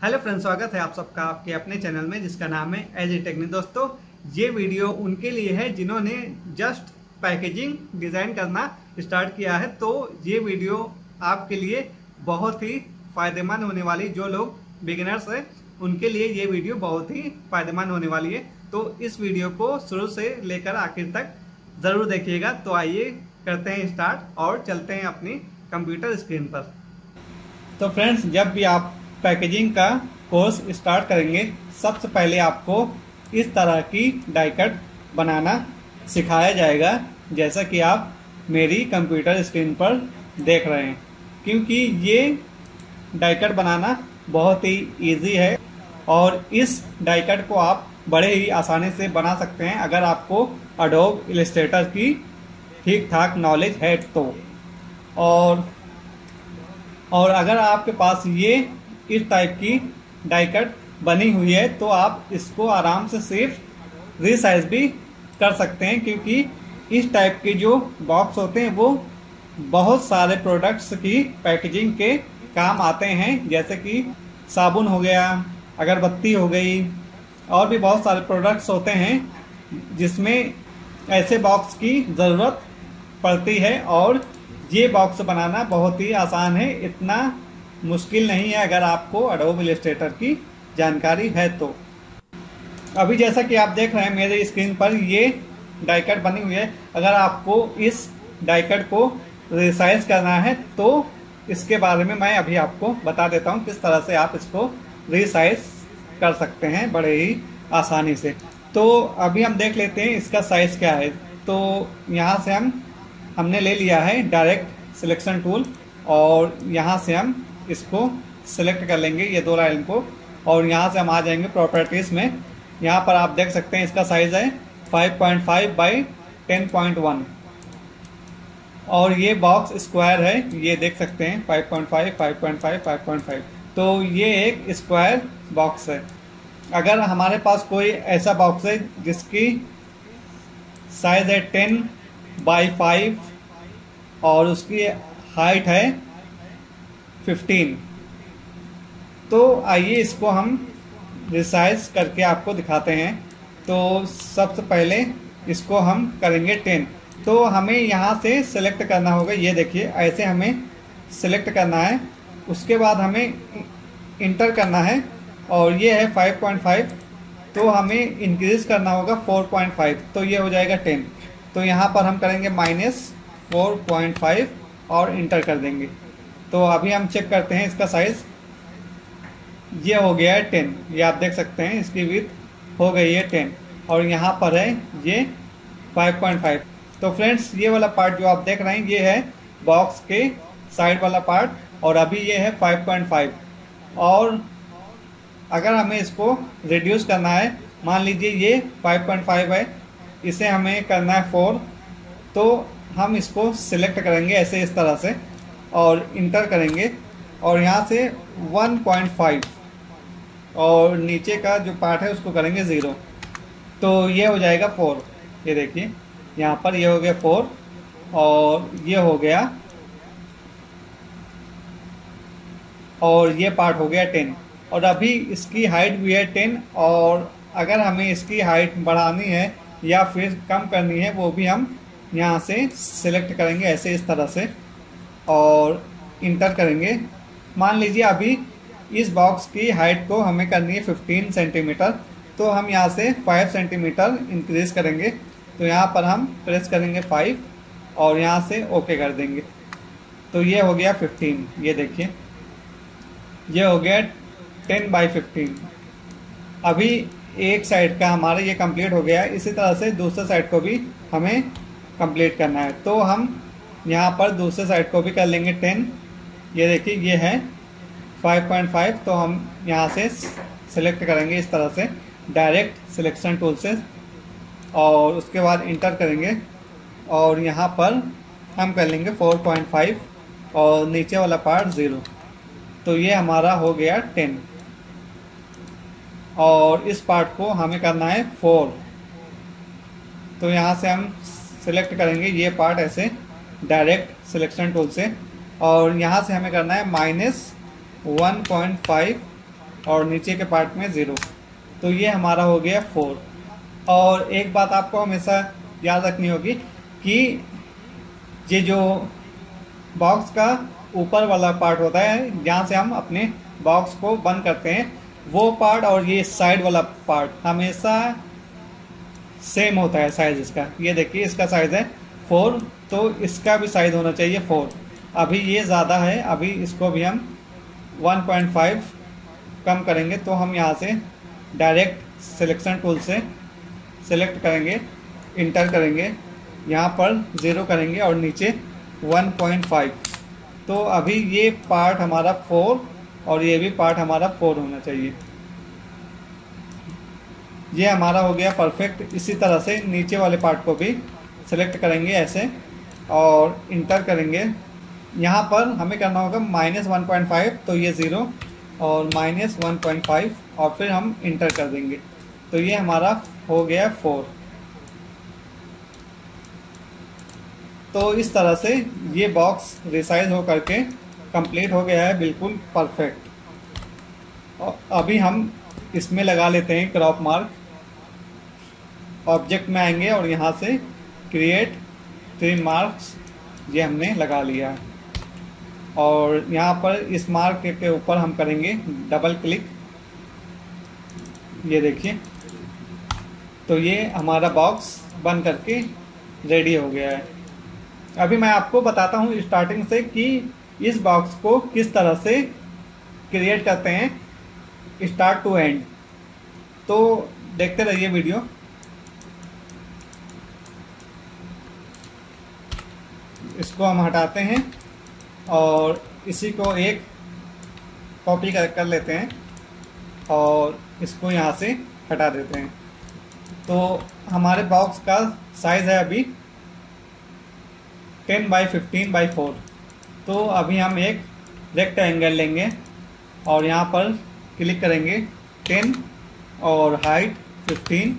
Hello friends, स्वागत है आप सबका आपके अपने चैनल में, जिसका नाम है एज ए टेक्निक। दोस्तों, ये वीडियो उनके लिए है जिन्होंने जस्ट पैकेजिंग डिज़ाइन करना स्टार्ट किया है। तो ये वीडियो आपके लिए बहुत ही फ़ायदेमंद होने वाली, जो लोग बिगिनर्स हैं, उनके लिए ये वीडियो बहुत ही फ़ायदेमंद होने वाली है। तो इस वीडियो को शुरू से लेकर आखिर तक ज़रूर देखिएगा। तो आइए करते हैं स्टार्ट और चलते हैं अपनी कंप्यूटर स्क्रीन पर। तो फ्रेंड्स, जब भी आप पैकेजिंग का कोर्स स्टार्ट करेंगे। सबसे पहले आपको इस तरह की डाई कट बनाना सिखाया जाएगा, जैसा कि आप मेरी कंप्यूटर स्क्रीन पर देख रहे हैं। क्योंकि ये डाई कट बनाना बहुत ही इजी है और इस डाई कट को आप बड़े ही आसानी से बना सकते हैं। अगर आपको अडोब इलिस्ट्रेटर की ठीक ठाक नॉलेज है तो। और और अगर आपके पास ये इस टाइप की डाई कट बनी हुई है तो आप इसको आराम से सिर्फ़ रिसाइज भी कर सकते हैं, क्योंकि इस टाइप के जो बॉक्स होते हैं, वो बहुत सारे प्रोडक्ट्स की पैकेजिंग के काम आते हैं, जैसे कि साबुन हो गया, अगरबत्ती हो गई, और भी बहुत सारे प्रोडक्ट्स होते हैं, जिसमें ऐसे बॉक्स की ज़रूरत पड़ती है, और ये बॉक्स बनाना बहुत ही आसान है, इतना मुश्किल नहीं है अगर आपको अडोब इलिस्ट्रेटर की जानकारी है तो। अभी जैसा कि आप देख रहे हैं, मेरे स्क्रीन पर ये डाइकट बनी हुई है। अगर आपको इस डाइकट को रिसाइज करना है तो इसके बारे में मैं अभी आपको बता देता हूँ किस तरह से आप इसको रिसाइज कर सकते हैं बड़े ही आसानी से। तो अभी हम देख लेते हैं इसका साइज़ क्या है। तो यहाँ से हम, हमने ले लिया है डायरेक्ट सिलेक्शन टूल और यहाँ से हम इसको सेलेक्ट कर लेंगे ये दो लाइन को। और यहाँ से हम आ जाएँगे प्रॉपर्टीज़ में। यहाँ पर आप देख सकते हैं इसका साइज़ है 5.5 पॉइंट फाइव बाई टेन और ये बॉक्स स्क्वायर है ये देख सकते हैं 5.5, 5.5, 5.5 तो ये एक स्क्वायर बॉक्स है। अगर हमारे पास कोई ऐसा बॉक्स है जिसकी साइज़ है 10 बाई फाइव और उसकी हाइट है 15 तो आइए इसको हम रिसाइज करके आपको दिखाते हैं। तो सबसे पहले इसको हम करेंगे 10 तो हमें यहाँ से सेलेक्ट करना होगा। ये देखिए, ऐसे हमें सेलेक्ट करना है। उसके बाद हमें इंटर करना है और ये है 5.5 तो हमें इंक्रीज करना होगा 4.5 तो ये हो जाएगा 10 तो यहाँ पर हम करेंगे माइनस फोर और इंटर कर देंगे। तो अभी हम चेक करते हैं इसका साइज़ ये हो गया है टेन ये आप देख सकते हैं, इसकी विथ हो गई है टेन और यहाँ पर है ये फाइव पॉइंट फाइव तो फ्रेंड्स ये वाला पार्ट जो आप देख रहे हैं, ये है बॉक्स के साइड वाला पार्ट और अभी ये है फाइव पॉइंट फाइव और अगर हमें इसको रिड्यूस करना है, मान लीजिए ये फाइव पॉइंट फाइव है, इसे हमें करना है फोर तो हम इसको सिलेक्ट करेंगे ऐसे इस तरह से। और इंटर करेंगे। और यहाँ से 1.5 और नीचे का जो पार्ट है उसको करेंगे ज़ीरो। तो ये हो जाएगा फोर। ये देखिए, यहाँ पर ये हो गया फोर और ये हो गया और ये पार्ट हो गया टेन। और अभी इसकी हाइट भी है टेन और अगर हमें इसकी हाइट बढ़ानी है या फिर कम करनी है, वो भी हम यहाँ से सिलेक्ट करेंगे ऐसे इस तरह से। और इंटर करेंगे। मान लीजिए अभी इस बॉक्स की हाइट को हमें करनी है 15 सेंटीमीटर तो हम यहाँ से 5 सेंटीमीटर इंक्रीज करेंगे। तो यहाँ पर हम प्रेस करेंगे 5 और यहाँ से ओके कर देंगे। तो ये हो गया 15 ये देखिए। ये हो गया 10 बाई फिफ्टीन अभी एक साइड का हमारा ये कंप्लीट हो गया इसी तरह से दूसरे साइड को भी हमें कंप्लीट करना है। तो हम यहाँ पर दूसरे साइड को भी कर लेंगे टेन ये देखिए, ये है 5.5 तो हम यहाँ से सिलेक्ट करेंगे इस तरह से। डायरेक्ट सिलेक्शन टूल से। और उसके बाद इंटर करेंगे। और यहाँ पर हम कर लेंगे 4.5 और नीचे वाला पार्ट ज़ीरो तो ये हमारा हो गया 10 और इस पार्ट को हमें करना है 4 तो यहाँ से हम सिलेक्ट करेंगे ये पार्ट ऐसे। डायरेक्ट सिलेक्शन टूल से। और यहाँ से हमें करना है माइनस वन पॉइंट फाइव और नीचे के पार्ट में ज़ीरो तो ये हमारा हो गया फोर और एक बात आपको हमेशा याद रखनी होगी कि ये जो बॉक्स का ऊपर वाला पार्ट होता है जहाँ से हम अपने बॉक्स को बंद करते हैं। वो पार्ट और ये साइड वाला पार्ट हमेशा सेम होता है साइज़ इसका। ये देखिए, इसका साइज़ है फोर तो इसका भी साइज़ होना चाहिए फोर अभी ये ज़्यादा है, अभी इसको भी हम 1.5 कम करेंगे तो हम यहाँ से डायरेक्ट सिलेक्शन टूल से सेलेक्ट करेंगे इंटर करेंगे, यहाँ पर ज़ीरो करेंगे और नीचे 1.5 तो अभी ये पार्ट हमारा फोर और ये भी पार्ट हमारा फोर होना चाहिए. ये हमारा हो गया परफेक्ट इसी तरह से नीचे वाले पार्ट को भी सेलेक्ट करेंगे ऐसे. और इंटर करेंगे। यहाँ पर हमें करना होगा माइनस वन पॉइंट फाइव तो ये ज़ीरो और माइनस वन पॉइंट फाइव और फिर हम इंटर कर देंगे। तो ये हमारा हो गया फोर तो इस तरह से ये बॉक्स रिसाइज हो करके कंप्लीट हो गया है, बिल्कुल परफेक्ट और अभी हम इसमें लगा लेते हैं क्रॉप मार्क ऑब्जेक्ट में आएँगे और यहाँ से क्रिएट थ्री मार्क्स ये हमने लगा लिया। और यहाँ पर इस मार्क के ऊपर हम करेंगे डबल क्लिक ये देखिए। तो ये हमारा बॉक्स बन करके रेडी हो गया है। अभी मैं आपको बताता हूँ स्टार्टिंग से कि इस बॉक्स को किस तरह से क्रिएट करते हैं स्टार्ट टू एंड तो देखते रहिए वीडियो इसको हम हटाते हैं और इसी को एक कॉपी कर कर लेते हैं और इसको यहाँ से हटा देते हैं। तो हमारे बॉक्स का साइज़ है अभी ten by fifteen by four तो अभी हम एक रेक्टेंगल लेंगे और यहाँ पर क्लिक करेंगे टेन और हाइट फिफ्टीन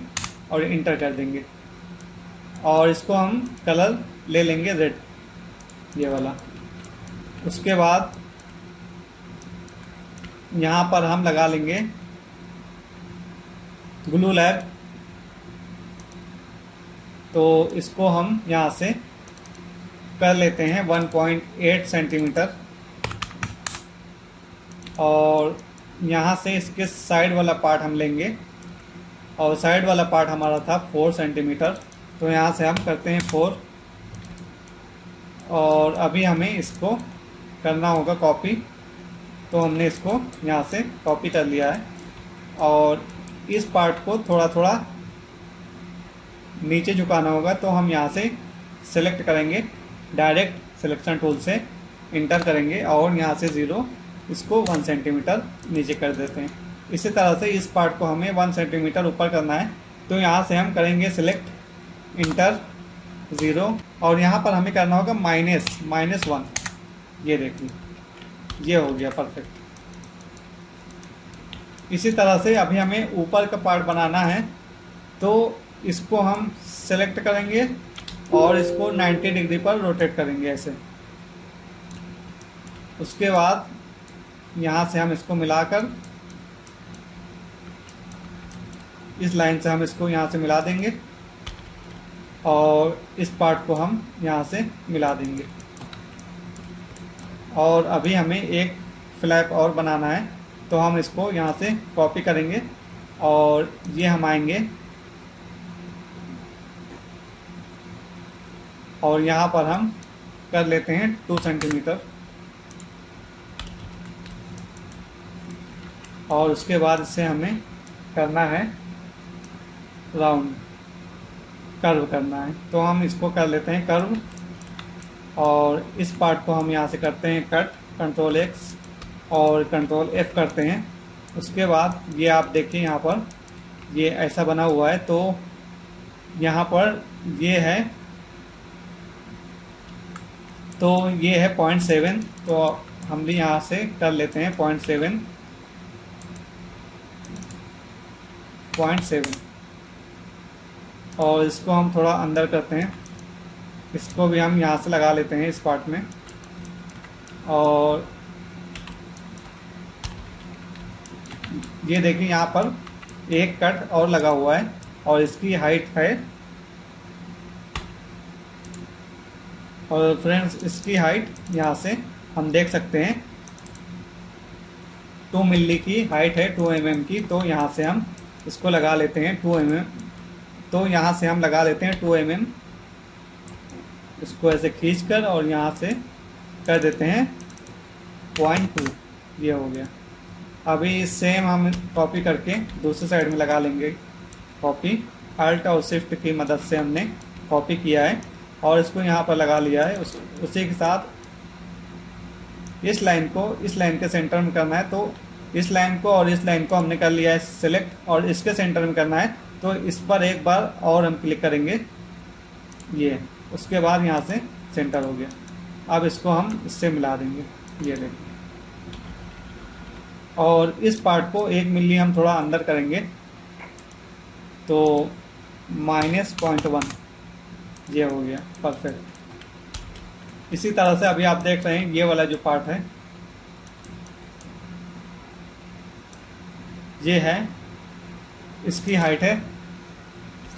और इंटर कर देंगे। और इसको हम कलर ले लेंगे रेड ये वाला। उसके बाद यहाँ पर हम लगा लेंगे ग्लू लैब। तो इसको हम यहाँ से कर लेते हैं 1.8 सेंटीमीटर। और यहाँ से इसके साइड वाला पार्ट हम लेंगे। और साइड वाला पार्ट हमारा था 4 सेंटीमीटर। तो यहाँ से हम करते हैं 4 और अभी हमें इसको करना होगा कॉपी तो हमने इसको यहाँ से कॉपी कर लिया है। और इस पार्ट को थोड़ा थोड़ा नीचे झुकाना होगा तो हम यहाँ से सेलेक्ट करेंगे। डायरेक्ट सिलेक्शन टूल से इंटर करेंगे और यहाँ से ज़ीरो इसको वन सेंटीमीटर नीचे कर देते हैं। इसी तरह से इस पार्ट को हमें वन सेंटीमीटर ऊपर करना है। तो यहाँ से हम करेंगे सिलेक्ट इंटर ज़ीरो, और यहाँ पर हमें करना होगा माइनस माइनस वन ये देखिए, ये हो गया परफेक्ट इसी तरह से अभी हमें ऊपर का पार्ट बनाना है तो इसको हम सेलेक्ट करेंगे, और इसको 90 डिग्री पर रोटेट करेंगे ऐसे। उसके बाद यहाँ से हम इसको मिलाकर, इस लाइन से हम इसको यहाँ से मिला देंगे। और इस पार्ट को हम यहाँ से मिला देंगे। और अभी हमें एक फ्लैप और बनाना है तो हम इसको यहाँ से कॉपी करेंगे और ये हम आएँगे। और यहाँ पर हम कर लेते हैं टू सेंटीमीटर और उसके बाद इसे हमें करना है राउंड कर्व करना है। तो हम इसको कर लेते हैं कर्व, और इस पार्ट को हम यहाँ से करते हैं कट कंट्रोल एक्स और कंट्रोल एफ़ करते हैं। उसके बाद ये आप देखिए यहाँ पर, ये ऐसा बना हुआ है। तो यहाँ पर ये है तो ये है पॉइंट सेवन तो हम भी यहाँ से कर लेते हैं पॉइंट सेवन पॉइंट सेवन और इसको हम थोड़ा अंदर करते हैं। इसको भी हम यहाँ से लगा लेते हैं इस पार्ट में। और ये देखिए यहाँ पर एक कट और लगा हुआ है और इसकी हाइट है। और फ्रेंड्स इसकी हाइट यहाँ से हम देख सकते हैं। टू मिली की हाइट है टू एम mm की तो यहाँ से हम इसको लगा लेते हैं टू एम mm, तो यहाँ से हम लगा लेते हैं टू एम mm, इसको ऐसे खींच कर और यहाँ से कर देते हैं पॉइंट टू ये हो गया। अभी सेम हम कॉपी करके दूसरे साइड में लगा लेंगे कॉपी अल्ट और शिफ्ट की मदद से हमने कॉपी किया है और इसको यहाँ पर लगा लिया है। उस उसी के साथ इस लाइन को इस लाइन के सेंटर में करना है। तो इस लाइन को और इस लाइन को हमने कर लिया है सिलेक्ट और इसके सेंटर में करना है। तो इस पर एक बार और हम क्लिक करेंगे। ये, उसके बाद यहाँ से सेंटर हो गया। अब इसको हम इससे मिला देंगे। ये देखिए और इस पार्ट को एक मिली हम थोड़ा अंदर करेंगे। तो माइनस पॉइंट वन ये हो गया। परफेक्ट इसी तरह से अभी आप देख रहे हैं, ये वाला जो पार्ट है, ये है, इसकी हाइट है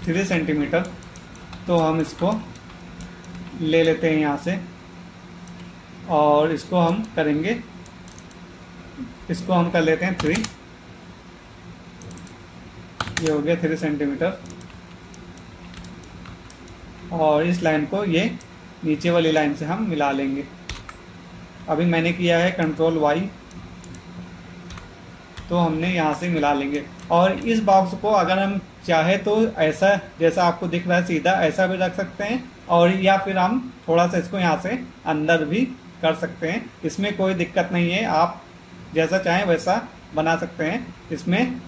थ्री सेंटीमीटर। तो हम इसको ले लेते हैं यहाँ से। और इसको हम करेंगे, इसको हम कर लेते हैं थ्री ये हो गया थ्री सेंटीमीटर। और इस लाइन को ये नीचे वाली लाइन से हम मिला लेंगे। अभी मैंने किया है कंट्रोल वाई तो हमने यहाँ से मिला लेंगे। और इस बॉक्स को अगर हम चाहे तो ऐसा, जैसा आपको दिख रहा है, सीधा ऐसा भी रख सकते हैं, और या फिर हम थोड़ा सा इसको यहाँ से अंदर भी कर सकते हैं। इसमें कोई दिक्कत नहीं है, आप जैसा चाहें वैसा बना सकते हैं। इसमें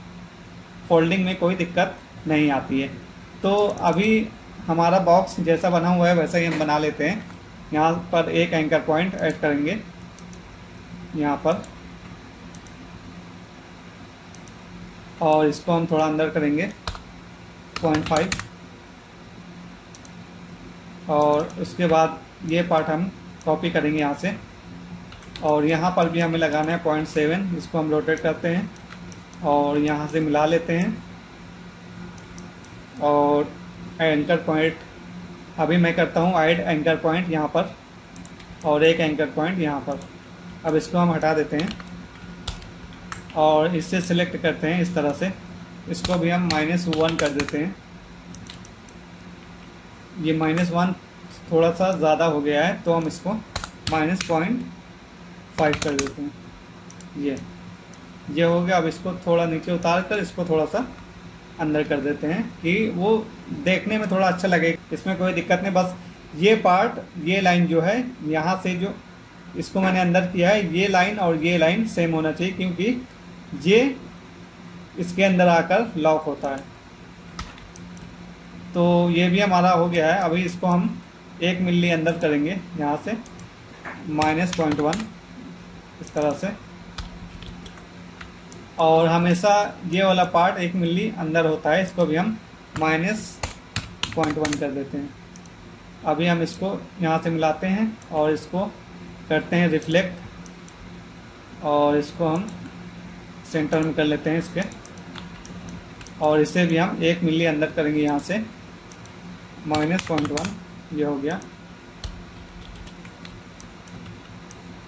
फोल्डिंग में कोई दिक्कत नहीं आती है। तो अभी हमारा बॉक्स जैसा बना हुआ है, वैसा ही हम बना लेते हैं। यहाँ पर एक एंकर पॉइंट ऐड करेंगे। यहाँ पर। और इसको हम थोड़ा अंदर करेंगे। Point five. और उसके बाद ये पार्ट हम कॉपी करेंगे यहाँ से। और यहाँ पर भी हमें लगाना है पॉइंट सेवन इसको हम रोटेट करते हैं। और यहाँ से मिला लेते हैं। और एंकर पॉइंट अभी मैं करता हूँ ऐड एंकर पॉइंट यहाँ पर। और एक एंकर पॉइंट यहाँ पर। अब इसको हम हटा देते हैं। और इससे सिलेक्ट करते हैं इस तरह से। इसको भी हम माइनस वन कर देते हैं। ये माइनस वन थोड़ा सा ज़्यादा हो गया है तो हम इसको माइनस पॉइंट फाइव कर देते हैं। ये ये हो गया। अब इसको थोड़ा नीचे उतार कर इसको थोड़ा सा अंदर कर देते हैं कि वो देखने में थोड़ा अच्छा लगे। इसमें कोई दिक्कत नहीं, बस ये पार्ट ये लाइन जो है, यहाँ से जो इसको मैंने अंदर किया है, ये लाइन और ये लाइन सेम होना चाहिए, क्योंकि ये इसके अंदर आकर लॉक होता है। तो ये भी हमारा हो गया है। अभी इसको हम एक मिली अंदर करेंगे, यहाँ से। माइनस पॉइंट वन, इस तरह से। और हमेशा ये वाला पार्ट एक मिली अंदर होता है। इसको भी हम माइनस पॉइंट वन कर देते हैं। अभी हम इसको यहाँ से मिलाते हैं और इसको करते हैं रिफ्लेक्ट और इसको हम सेंटर में कर लेते हैं इसके। और इसे भी हम एक मिली अंदर करेंगे यहाँ से। माइनस पॉइंट वन, ये हो गया।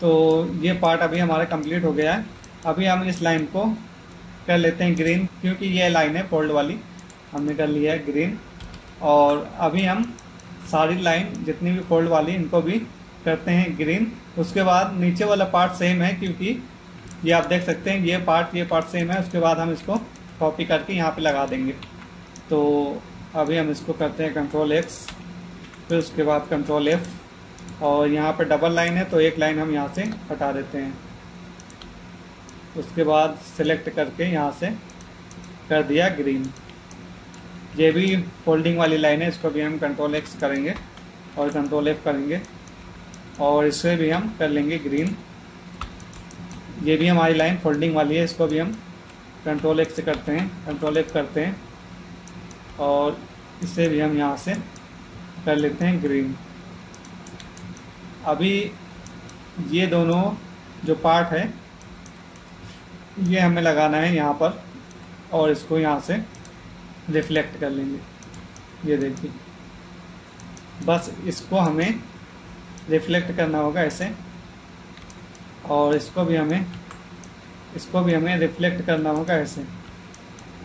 तो ये पार्ट अभी हमारा कंप्लीट हो गया है। अभी हम इस लाइन को कर लेते हैं ग्रीन, क्योंकि ये लाइन है फोल्ड वाली। हमने कर लिया है ग्रीन। और अभी हम सारी लाइन जितनी भी फोल्ड वाली, इनको भी करते हैं ग्रीन। उसके बाद नीचे वाला पार्ट सेम है, क्योंकि ये आप देख सकते हैं, ये पार्ट ये पार्ट सेम है। उसके बाद हम इसको कॉपी करके यहाँ पे लगा देंगे। तो अभी हम इसको करते हैं कंट्रोल एक्स फिर उसके बाद कंट्रोल एफ़ और यहाँ पर डबल लाइन है तो एक लाइन हम यहाँ से हटा देते हैं। उसके बाद सिलेक्ट करके यहाँ से कर दिया ग्रीन ये भी फोल्डिंग वाली लाइन है, इसको भी हम कंट्रोल एक्स करेंगे और कंट्रोल एफ़ करेंगे, और इसे भी हम कर लेंगे ग्रीन ये भी हमारी लाइन फोल्डिंग वाली है, इसको भी हम कंट्रोल एक से करते हैं कंट्रोल एक करते हैं और इसे भी हम यहाँ से कर लेते हैं ग्रीन अभी ये दोनों जो पार्ट है, ये हमें लगाना है यहाँ पर और इसको यहाँ से रिफ्लेक्ट कर लेंगे। ये देखिए। बस इसको हमें रिफ्लेक्ट करना होगा ऐसे और इसको भी हमें इसको भी हमें रिफ्लेक्ट करना होगा ऐसे।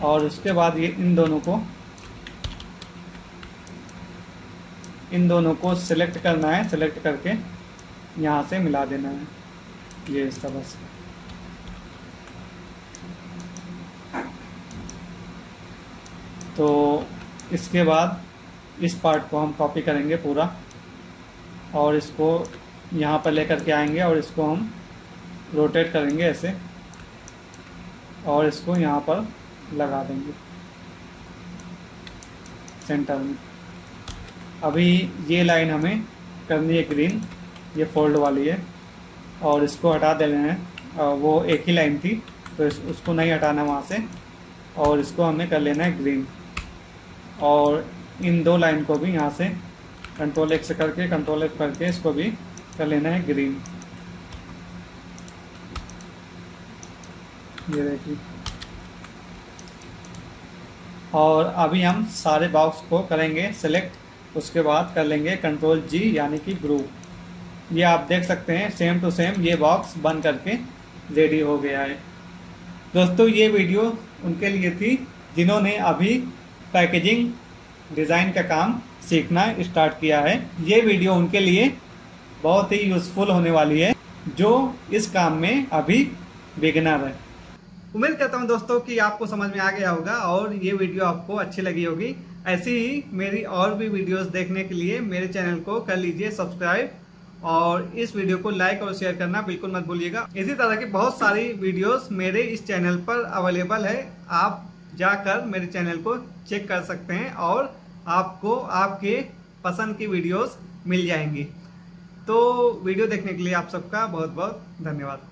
और उसके बाद ये इन दोनों को इन दोनों को सिलेक्ट करना है सिलेक्ट करके यहाँ से मिला देना है। ये इस तरह से। तो इसके बाद इस पार्ट को हम कॉपी करेंगे पूरा। और इसको यहाँ पर लेकर के आएँगे और इसको हम रोटेट करेंगे ऐसे। और इसको यहाँ पर लगा देंगे। सेंटर में। अभी ये लाइन हमें करनी है ग्रीन ये फोल्ड वाली है और इसको हटा देना है। वो एक ही लाइन थी तो इस, उसको नहीं हटाना वहाँ से और इसको हमें कर लेना है ग्रीन और इन दो लाइन को भी यहाँ से कंट्रोल एक्स करके कंट्रोल एफ़ करके इसको भी कर लेना है ग्रीन ये देखिए। और अभी हम सारे बॉक्स को करेंगे सेलेक्ट उसके बाद कर लेंगे कंट्रोल जी यानी कि ग्रुप ये आप देख सकते हैं सेम टू सेम ये बॉक्स बन करके रेडी हो गया है। दोस्तों, ये वीडियो उनके लिए थी जिन्होंने अभी पैकेजिंग डिज़ाइन का काम सीखना स्टार्ट किया है। ये वीडियो उनके लिए बहुत ही यूज़फुल होने वाली है, जो इस काम में अभी बिगनर है। उम्मीद करता हूँ दोस्तों कि आपको समझ में आ गया होगा और ये वीडियो आपको अच्छी लगी होगी। ऐसी ही मेरी और भी वीडियोस देखने के लिए मेरे चैनल को कर लीजिए सब्सक्राइब और इस वीडियो को लाइक और शेयर करना बिल्कुल मत भूलिएगा। इसी तरह की बहुत सारी वीडियोस मेरे इस चैनल पर अवेलेबल है। आप जाकर मेरे चैनल को चेक कर सकते हैं और आपको आपके पसंद की वीडियोस मिल जाएँगी। तो वीडियो देखने के लिए आप सबका बहुत बहुत धन्यवाद।